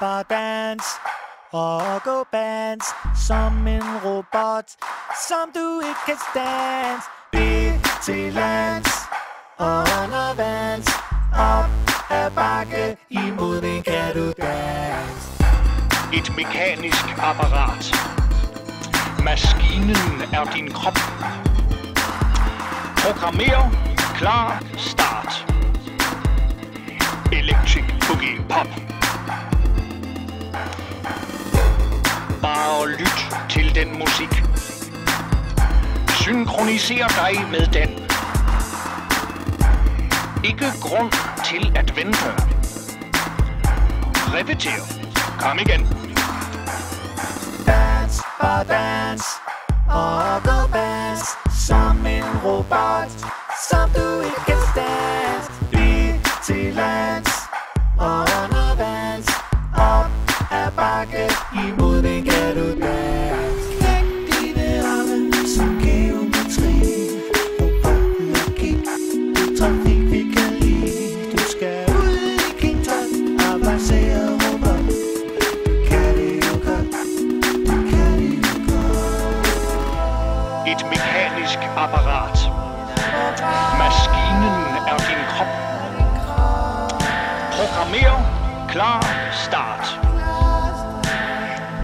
bare dans og gå bands som en robot, som du ikke kan stands. Be til lands og under vands, op ad bakke, imod den kan du dans. Et mekanisk apparat. Maskinen er din krop. Programmer, klar, start. Electric Boogie Pop. Til den musik. Synkroniser dig med den. Ikke grund til at vente. Repeter. Kom igen. Dans, og dans og gå bands som en robot, som du ikke kan stands. Vi til land. Mekanisk apparat. Maskinen er din krop. Programmer, klar, start.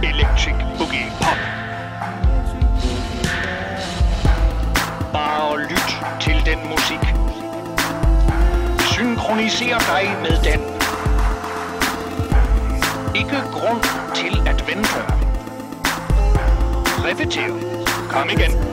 Electric Boogie Pop. Bare lyt til den musik. Synkroniser dig med den. Ikke grund til at vente. Repeter. Kom igen.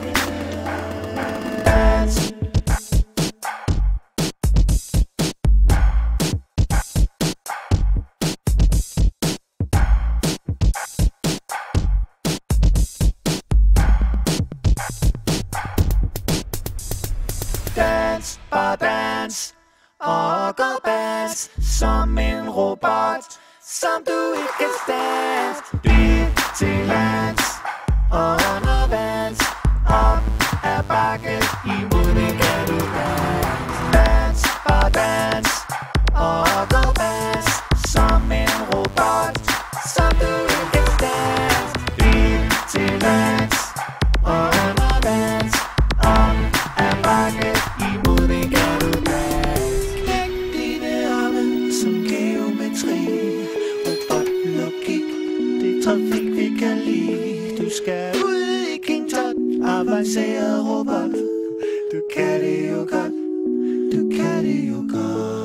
Dans, bare dans og gå bands som en robot, som du ikke kan stands. Bil til land. Avanceret robot. Du kan det jo godt, du kan det jo godt.